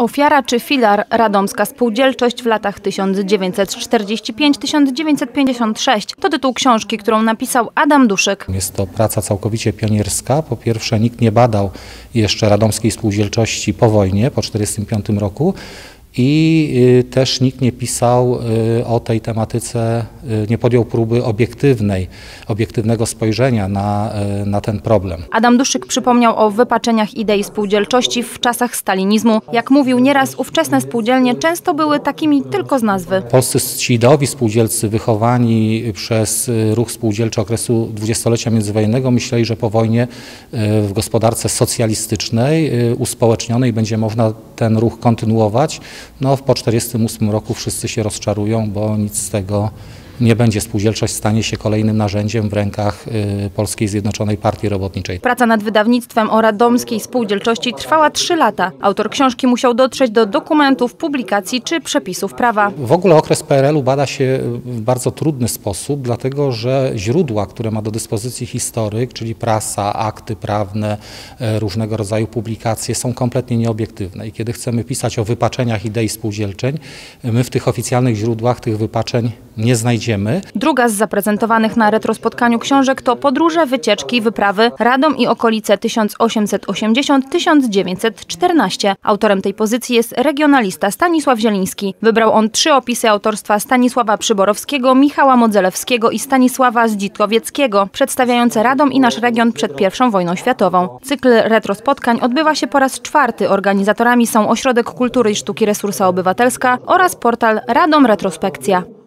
Ofiara czy filar Radomska Spółdzielczość w latach 1945-1956 to tytuł książki, którą napisał Adam Duszyk. Jest to praca całkowicie pionierska. Po pierwsze, nikt nie badał jeszcze radomskiej spółdzielczości po wojnie, po 1945 roku. I y, też nikt nie pisał y, o tej tematyce, y, nie podjął próby obiektywnej, obiektywnego spojrzenia na, na ten problem. Adam Duszyk przypomniał o wypaczeniach idei spółdzielczości w czasach stalinizmu. Jak mówił nieraz, ówczesne spółdzielnie często były takimi tylko z nazwy. Polscy ci spółdzielcy wychowani przez ruch spółdzielczy okresu dwudziestolecia międzywojennego myśleli, że po wojnie w gospodarce socjalistycznej, uspołecznionej będzie można ten ruch kontynuować. No, po 1948 roku wszyscy się rozczarują, bo nic z tego nie będzie spółdzielczość stanie się kolejnym narzędziem w rękach y, Polskiej Zjednoczonej Partii Robotniczej. Praca nad wydawnictwem o radomskiej spółdzielczości trwała trzy lata. Autor książki musiał dotrzeć do dokumentów, publikacji czy przepisów prawa. W ogóle okres PRL-u bada się w bardzo trudny sposób, dlatego że źródła, które ma do dyspozycji historyk, czyli prasa, akty prawne, e, różnego rodzaju publikacje są kompletnie nieobiektywne. I kiedy chcemy pisać o wypaczeniach idei spółdzielczeń, my w tych oficjalnych źródłach tych wypaczeń nie znajdziemy. Druga z zaprezentowanych na retrospotkaniu książek to Podróże, wycieczki, wyprawy Radom i okolice 1880-1914. Autorem tej pozycji jest regionalista Stanisław Zieliński. Wybrał on trzy opisy autorstwa Stanisława Przyborowskiego, Michała Modzelewskiego i Stanisława Zdzitkowieckiego, przedstawiające Radom i nasz region przed I wojną światową. Cykl retrospotkań odbywa się po raz czwarty. Organizatorami są Ośrodek Kultury i Sztuki Resursa Obywatelska oraz portal Radom Retrospekcja.